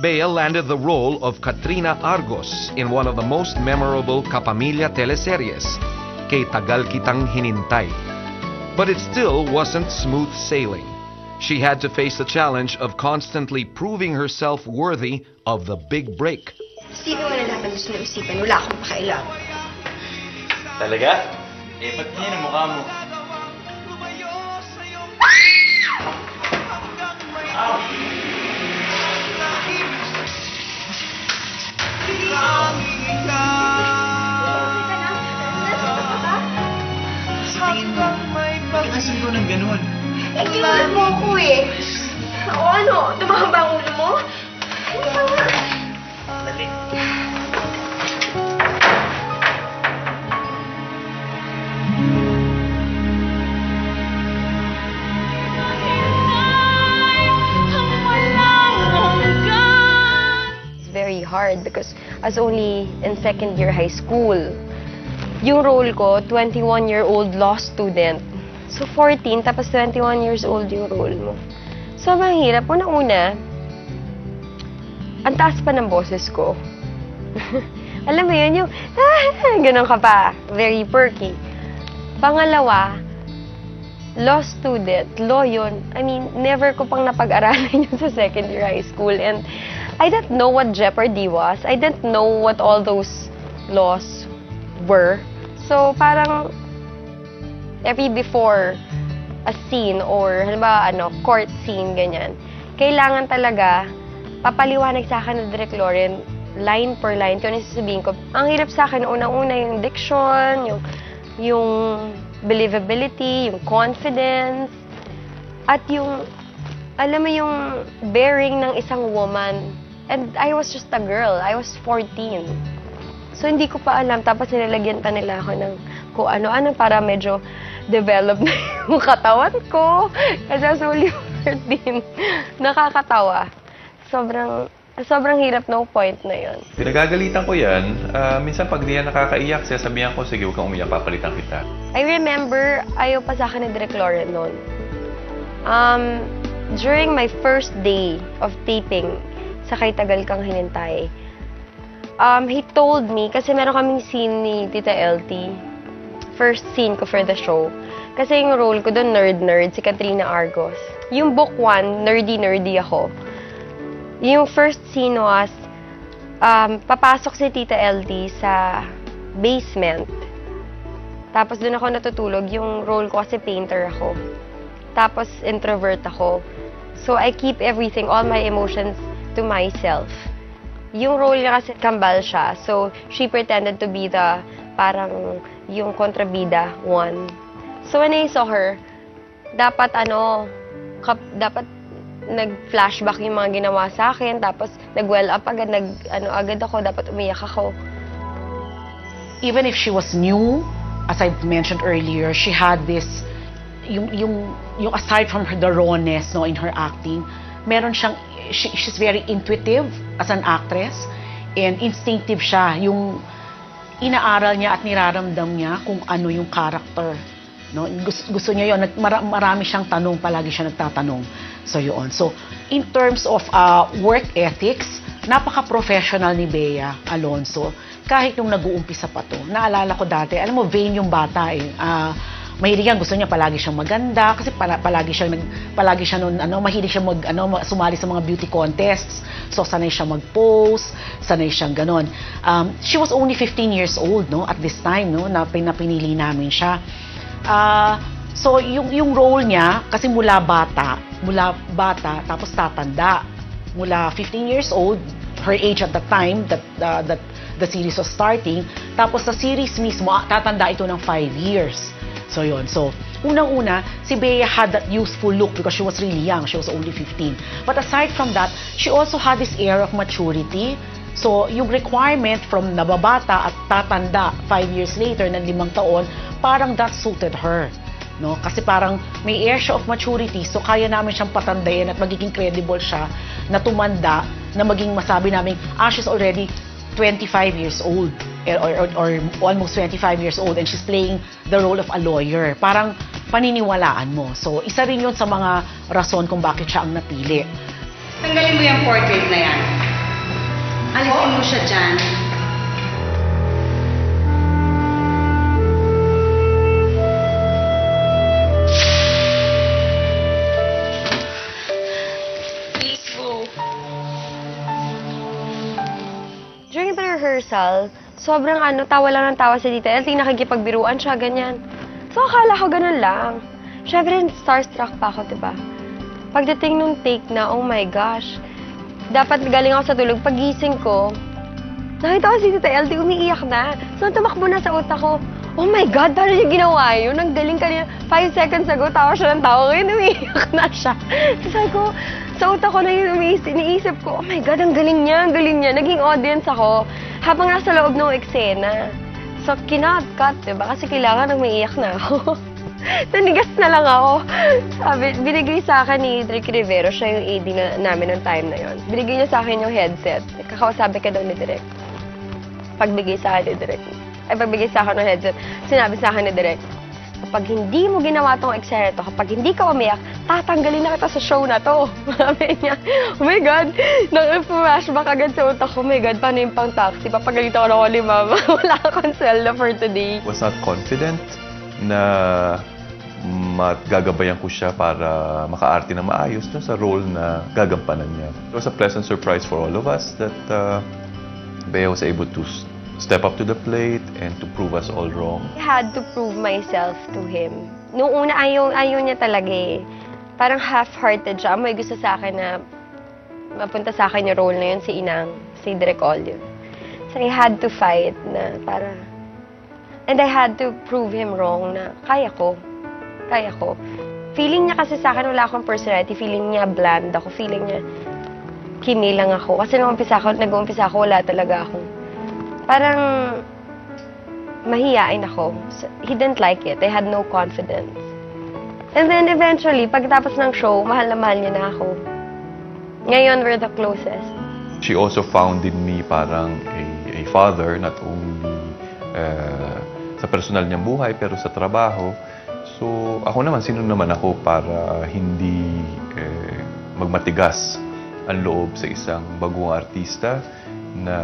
Bea landed the role of Katrina Argos in one of the most memorable Kapamilya teleseries, Kay Tagal Kitang Hinintay. But it still wasn't smooth sailing. She had to face the challenge of constantly proving herself worthy of the big break. Isipin mo na lahat ng gusto mong isipin. Wala akong pakailam. Talaga? Eh, ba't ganyan ang mukha mo? Sa Ginulat mo ako eh. O ano? Tumahaba ang ulo mo? It's very hard because I was only in second year high school. Yung role ko, 21-year-old law student. So 14, tapos 21 years old yung role mo. Sobrang hirap. Una-una, ang taas pa ng boses ko. Alam mo yun, yung, ah, ganun ka pa. Very perky. Pangalawa, law student, law yun. I mean, never ko pang napag-aralan yun sa second year high school. And I didn't know what Jeopardy was. I didn't know what all those laws were. So, parang every before a scene or, halimbawa, ano, court scene, ganyan, kailangan talaga papaliwanag sa akin ng Direk Lauren, line per line, kung ano sasabihin ko. Ang hirap sa akin, unang-una yung diction, yung, yung believability, yung confidence, at yung, alam mo yung bearing ng isang woman. And I was just a girl. I was 14. So, hindi ko pa alam. Tapos nilalagyan pa nila ako ng kung ano-ano para medyo develop na yung katawan ko. Kasi I was only 13. Nakakatawa. Sobrang, sobrang hirap no point na yun. Pinagagalitan ko yan. Ah, minsan pag di yan nakakaiyak, sasabihan ko, sige, huwag kang umiyak, papalitan kita. I remember, ayaw pa sa akin ni Direk Lauren noon. Um, during my first day of taping sa Kay Tagal Kang Hinintay, um, he told me, kasi meron kaming scene ni Tita LT, first scene ko for the show. Kasi yung role ko doon, nerd-nerd, si Katrina Argos. Yung book one, nerdy-nerdy ako. Yung first scene was, um, papasok si Tita LT sa basement. Tapos doon ako natutulog. Yung role ko kasi painter ako. Tapos introvert ako. So I keep everything, all my emotions to myself. Yung role niya kasi kambal siya. So she pretended to be the parang yung kontrabida one. So when I saw her, dapat ano, kap, dapat nag-flashback yung mga ginawa sa akin. Tapos nag-well up agad, nag, ano, agad ako, dapat umiyak ako. even if she was new, as I mentioned earlier, she had this, yung, yung, yung aside from her, the rawness no, in her acting, meron siyang, she, she's very intuitive as an actress and instinctive siya. Yung inaaral niya at niraramdam niya kung ano yung character. No? Gusto, gusto niya yun. Nag- mara- marami siyang tanong, palagi siya nagtatanong. So yun. So, in terms of uh, work ethics, napaka-professional ni Bea Alonso. Kahit nung nag-uumpisa pa to. Naalala ko dati, alam mo, vain yung bata eh. Ah, mahilig yan, gusto niya palagi siyang maganda kasi pala, palagi siyang nag, palagi siya noon ano mahilig siya mag ano ma- sumali sa mga beauty contests. So sanay siya mag-pose sanay siyang ganon. Um, she was only 15 years old no at this time no na na pinili namin siya. Ah, so yung yung role niya kasi mula bata mula bata tapos tatanda mula 15 years old her age at the time that uh, that the series was starting. Tapos sa series mismo tatanda ito ng 5 years So yun. So, unang-una, si Bea had that youthful look because she was really young. She was only 15. But aside from that, she also had this air of maturity. So, yung requirement from nababata at tatanda five years later ng limang taon, parang that suited her. No? Kasi parang may air siya of maturity, so kaya namin siyang patandayin at magiging credible siya na tumanda, na maging masabi namin, ah, she's already 25 years old or, or, or almost 25 years old and she's playing the role of a lawyer. Parang paniniwalaan mo. So, isa rin yun sa mga rason kung bakit siya ang napili. Tanggalin mo yung portrait na yan. Alisin mo siya dyan. Please go. During the rehearsal, sobrang ano, tawa lang ng tawa si Tita LT, nakikipagbiruan siya, ganyan. So, akala ko ganun lang. Siyempre, starstruck pa ako, diba? Pagdating nung take na, oh my gosh, dapat galing ako sa tulog. Pagising ko, nakita ko si Tita LT, umiiyak na. So, tumakbo na sa utak ko, oh my God, paano niya ginawa yun? Ang galing kanina. Five seconds ago, tawa siya ng tawa. Ngayon, umiiyak na siya. Sabi ko, sa utak ko na yun, iniisip ko, oh my God, ang galing niya, ang galing niya. Naging audience ako habang nasa loob ng eksena. So, kinat-cut, diba? Kasi kailangan umiiyak na ako. Nanigas na lang ako. Sabi, binigay sa akin ni Rick Rivero, siya yung AD na, namin ng time na yon. Binigay niya sa akin yung headset. Kakausapin ka daw ni Direk. Pagbigay sa akin ni Direk. Ay, pagbigay sa akin ng headset, sinabi sa akin ni Direk, kapag hindi mo ginawa tong eksena to, kapag hindi ka umiyak, tatanggalin na kita sa show na to. Sabi niya, oh my God, nag-flashback agad sa utak ko, oh my God, paano yung pang taxi? Papagalitan ko na ako ni Mama. Wala akong sweldo for today. was not confident na magagabayan ko siya para makaarte na maayos dun sa role na gagampanan niya. It was a pleasant surprise for all of us that uh, Bea was able to step up to the plate and to prove us all wrong. I had to prove myself to him. Noong una, ayaw, ayaw niya talaga eh. Parang half-hearted siya. May gusto sa akin na mapunta sa akin yung role na yun, si Inang, si Direk Olive. So I had to fight na para... And I had to prove him wrong na kaya ko. Kaya ko. Feeling niya kasi sa akin wala akong personality. Feeling niya bland ako. Feeling niya kimi lang ako. Kasi nung umpisa ako, nag-uumpisa ako, wala talaga akong... Parang mahiyain ako. So, He didn't like it. I had no confidence. And then eventually, pagkatapos ng show, mahal na mahal niya na ako. Ngayon, we're the closest. She also found in me parang a, a father, not only uh, sa personal niyang buhay, pero sa trabaho. So, ako naman, sino naman ako para hindi eh, magmatigas ang loob sa isang bagong artista na,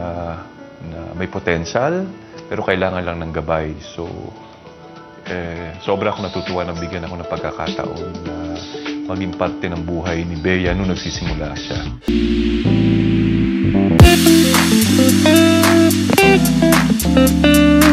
na may potential, pero kailangan lang ng gabay. So, eh, sobra akong natutuwa na bigyan ako ng pagkakataon na maging parte ng buhay ni Bea nung nagsisimula siya. Thank you.